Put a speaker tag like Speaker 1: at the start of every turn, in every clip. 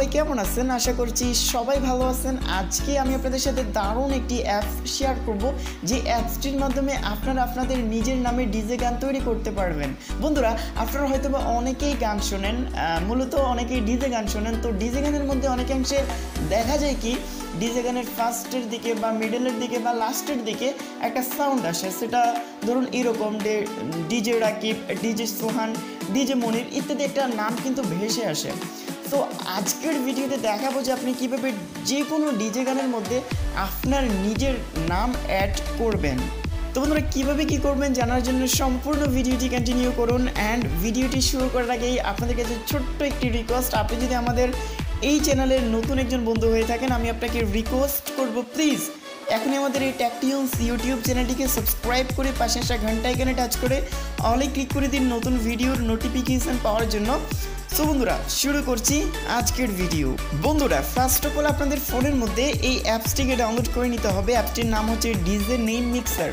Speaker 1: সবাই কেমন আছেন? আশা করছি সবাই ভালো আছেন। আজকে আমি আপনাদের সাথে দারুণ একটি অ্যাপ শেয়ার করব, যে অ্যাপসটির মাধ্যমে আপনারা আপনাদের নিজের নামে ডিজে গান তৈরি করতে পারবেন। বন্ধুরা, আপনারা হয়তো বা অনেকেই গান শোনেন মূলত অনেকেই ডিজে গান শোনেন। তো ডিজে গানের মধ্যে অনেকাংশে দেখা যায় কি, ডিজে গানের ফার্স্টের দিকে বা মিডলের দিকে বা লাস্টের দিকে একটা সাউন্ড আসে। সেটা ধরুন এরকম যে DJ Rakib, DJ Sohan, DJ Monir ইত্যাদি একটা নাম কিন্তু ভেসে আসে। তো আজকের ভিডিওতে দেখাবো যে আপনি কীভাবে যে কোনো ডিজে গানের মধ্যে আপনার নিজের নাম অ্যাড করবেন। তো বন্ধুরা, কীভাবে কী করবেন জানার জন্য সম্পূর্ণ ভিডিওটি কন্টিনিউ করুন অ্যান্ড ভিডিওটি শুরু করার আগেই আপনাদের কাছে ছোট্ট একটি রিকোয়েস্ট আপনি যদি আমাদের এই চ্যানেলের নতুন একজন বন্ধু হয়ে থাকেন, আমি আপনাকে রিকোয়েস্ট করব প্লিজ এখনই আমাদের এই ট্যাকটিউন্স ইউটিউব চ্যানেলটিকে সাবস্ক্রাইব করে পাশে আসা ঘণ্টা এখানে টাচ করে অলে ক্লিক করে দিন নতুন ভিডিওর নোটিফিকেশন পাওয়ার জন্য। সো বন্ধুরা, শুরু করছি আজকের ভিডিও বন্ধুরা ফার্স্ট অফ অল আপনাদের ফোনের মধ্যে এই অ্যাপসটিকে ডাউনলোড করে নিতে হবে। অ্যাপটির নাম হচ্ছে ডিজে নেম মিক্সার।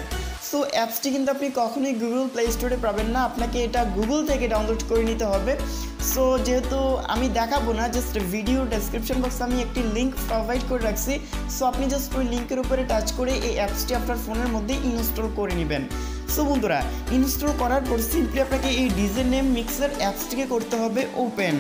Speaker 1: সো অ্যাপসটি কিন্তু আপনি কখনোই গুগল প্লে স্টোরে পাবেন না। আপনাকে এটা গুগল থেকে ডাউনলোড করে নিতে হবে। সো যেহেতু আমি দেখাবো না জাস্ট ভিডিও ডেসক্রিপশন বক্সে আমি একটি লিঙ্ক প্রোভাইড করে রাখছি। সো আপনি জাস্ট ওই লিঙ্কের উপরে টাচ করে এই অ্যাপসটি আপনার ফোনের মধ্যে ইনস্টল করে নেবেন। সো বন্ধুরা ইনস্টল করার পর সিম্পলি আপনাকে এই ডিজে নেম মিক্সার অ্যাপসটিকে করতে হবে ওপেন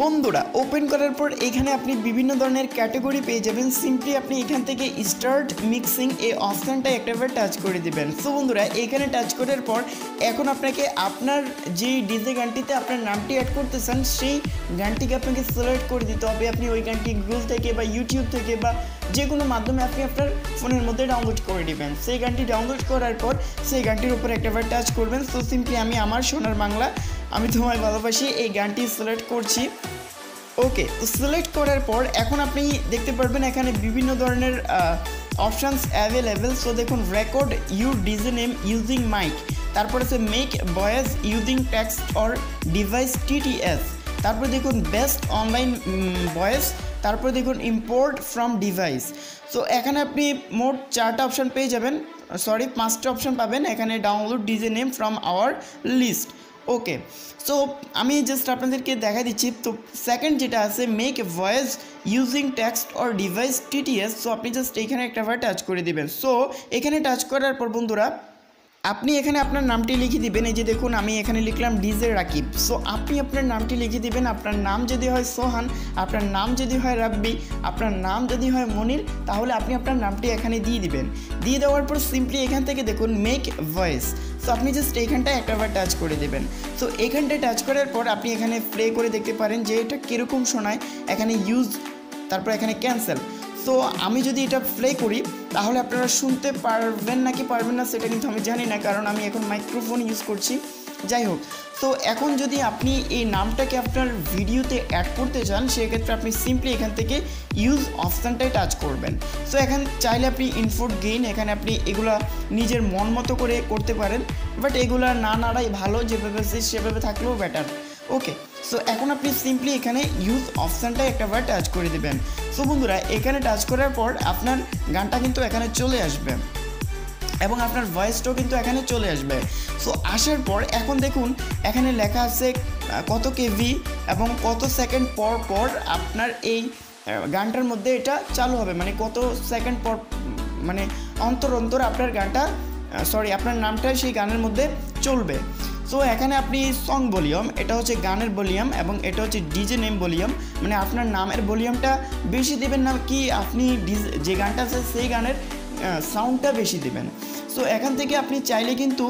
Speaker 1: বন্ধুরা ওপেন করার পর এখানে আপনি বিভিন্ন ধরনের ক্যাটাগরি পেয়ে যাবেন। সিম্পলি আপনি এখান থেকে স্টার্ট মিক্সিং এই অপশানটা একটাবার টাচ করে দিবেন। সো বন্ধুরা, এখানে টাচ করার পর এখন আপনাকে আপনার যেই ডিজে গানটিতে আপনার নামটি অ্যাড করতে চান সেই গানটিকে আপনাকে সিলেক্ট করে দিতে হবে। আপনি ওই গানটি গুগল থেকে বা ইউটিউব থেকে বা যে কোনো মাধ্যমে আপনি আপনার ফোনের মধ্যে ডাউনলোড করে দিবেন সেই গানটি ডাউনলোড করার পর সেই গানটির উপর একটাবার টাচ করবেন। সো সিম্পলি আমি আমার সোনার বাংলা, আমি তোমায় ভালোবাসি, এই গানটি সিলেক্ট করছি। ওকে তো সিলেক্ট করার পর এখন আপনি দেখতে পারবেন এখানে বিভিন্ন ধরনের অপশানস অ্যাভেলেবেল সো দেখুন record your DJ name using mic তারপর আছে make voice using text or device TTS তারপর দেখুন বেস্ট অনলাইন ভয়েস তারপর দেখুন ইম্পোর্ট ফ্রম ডিভাইস সো এখানে আপনি মোট চারটা অপশান পেয়ে যাবেন। সরি পাঁচটা অপশান পাবেন। এখানে download DJ name from our list okay so আমি জাস্ট আপনাদেরকে দেখা দিচ্ছি। তো সেকেন্ড যেটা আছে make voice using text or device TTS so আপনি জাস্ট এখানে একটা টাচ করে দিবেন। সো এখানে টাচ করার পর বন্ধুরা আপনি এখানে আপনার নামটি লিখে দিবেন, এই যে দেখুন আমি এখানে লিখলাম ডিজে রাকিব। সো আপনি আপনার নামটি লিখে দিবেন, আপনার নাম যদি হয় সোহান, আপনার নাম যদি হয় রাব্বি, আপনার নাম যদি হয় মনির, তাহলে আপনি আপনার নামটি এখানে দিয়ে দিবেন। দিয়ে দেওয়ার পর সিম্পলি এখান থেকে দেখুন মেক ভয়েস সো আপনি জাস্ট এইখানটায় একটাবার টাচ করে দেবেন। সো এখানটায় টাচ করার পর আপনি এখানে প্লে করে দেখতে পারেন যে এটা কীরকম শোনায়। এখানে ইউজ তারপর এখানে ক্যান্সেল সো আমি যদি এটা প্লে করি, তাহলে আপনারা শুনতে পারবেন নাকি পারবেন না সেটা কিন্তু আমি জানি না, কারণ আমি এখন মাইক্রোফোন ইউজ করছি। যাই হোক, তো এখন যদি আপনি এই নামটাকে আপনার ভিডিওতে অ্যাড করতে চান, সেক্ষেত্রে আপনি সিম্পলি এখান থেকে ইউজ অপশানটায় টাচ করবেন। সো এখান, চাইলে আপনি ইনফোর্ট গেইন এখানে আপনি এগুলা নিজের মন মতো করে করতে পারেন বাট এগুলা না নাড়াই ভালো, যেভাবে সেভাবে থাকলেও বেটার ওকে সো এখন আপনি সিম্পলি এখানে ইউজ অপশানটা একটাবার টাচ করে দেবেন। সো বন্ধুরা, এখানে টাচ করার পর আপনার গানটা কিন্তু এখানে চলে আসবে এবং আপনার ভয়েসটাও কিন্তু এখানে চলে আসবে। সো আসার পর এখন দেখুন, এখানে লেখা আছে কত কেভি এবং কত সেকেন্ড পর পর আপনার এই গানটার মধ্যে এটা চালু হবে। মানে কত সেকেন্ড পর মানে অন্তর অন্তর আপনার গানটা সরি আপনার নামটা সেই গানের মধ্যে চলবে। সো এখানে আপনি সং ভলিউম এটা হচ্ছে গানের ভলিউম এবং এটা হচ্ছে ডিজে নেম ভলিউম মানে আপনার নামের ভলিউমটা বেশি দেবেন না কি আপনি যে গানটা আছে সেই গানের সাউন্ডটা বেশি দেবেন। সো এখান থেকে আপনি চাইলে কিন্তু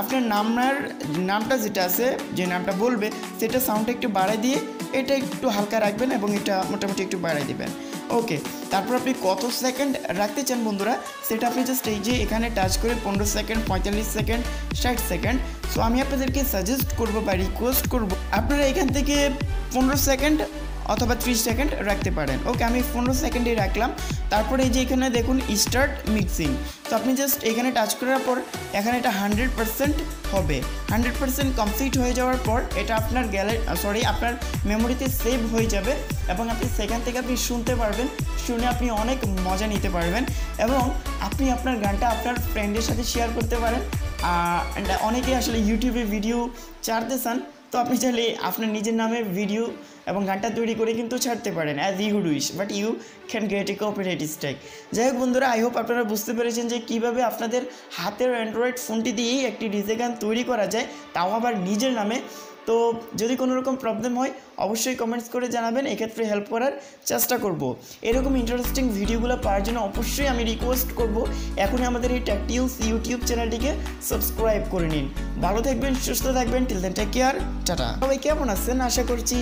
Speaker 1: আপনার নামের নামটা যেটা আছে, যে নামটা বলবে, সেটা সাউন্ডটা একটু বাড়ায় দিয়ে এটা একটু হালকা রাখবেন এবং এটা মোটামুটি একটু বাড়ায় দিবেন। ওকে তারপর আপনি কত সেকেন্ড রাখতে চান বন্ধুরা? সেটা আপনি জাস্ট এই যে এখানে টাচ করে পনেরো সেকেন্ড পঁয়তাল্লিশ সেকেন্ড ষাট সেকেন্ড সো আমি আপনাদেরকে সাজেস্ট করব বা রিকোয়েস্ট করব। আপনারা এখান থেকে পনেরো সেকেন্ড অথবা ত্রিশ সেকেন্ড রাখতে পারেন। ওকে, আমি পনেরো সেকেন্ডে রাখলাম। তারপরে এই যে এখানে দেখুন স্টার্ট মিক্সিং। তো আপনি জাস্ট এখানে টাচ করার পর, এখানে এটা হান্ড্রেড পারসেন্ট হবে। হান্ড্রেড পারসেন্ট কমপ্লিট হয়ে যাওয়ার পর, এটা আপনার গ্যালারি সরি আপনার মেমোরিতে সেভ হয়ে যাবে এবং আপনি সেখান থেকে আপনি শুনতে পারবেন, শুনে আপনি অনেক মজা নিতে পারবেন এবং আপনি আপনার গানটা আপনার ফ্রেন্ডের সাথে শেয়ার করতে পারেন। অনেকে আসলে ইউটিউবে ভিডিও চারতে চান, তো আপনি চাইলে আপনার নিজের নামে ভিডিও এবং গানটা তৈরি করে কিন্তু ছাড়তে পারেন as you wish but you can get a copyright strike যাই হোক বন্ধুরা আই হোপ আপনারা বুঝতে পেরেছেন যে কীভাবে আপনাদের হাতের অ্যান্ড্রয়েড ফোনটি দিয়েই একটি ডিজে গান তৈরি করা যায়, তাও আবার নিজের নামে। তো যদি কোনো রকম প্রবলেম হয়, অবশ্যই কমেন্টস করে জানাবেন, এক্ষেত্রে হেল্প করার চেষ্টা করব। এরকম ইন্টারেস্টিং ভিডিওগুলো পাওয়ার জন্য অবশ্যই আমি রিকোয়েস্ট করব, এখনই আমাদের এই ট্যাকটিউস ইউটিউব চ্যানেলটিকে সাবস্ক্রাইব করে নিন। ভালো থাকবেন, সুস্থ থাকবেন till then take care tata. সবাই কেমন আছেন? আশা করছি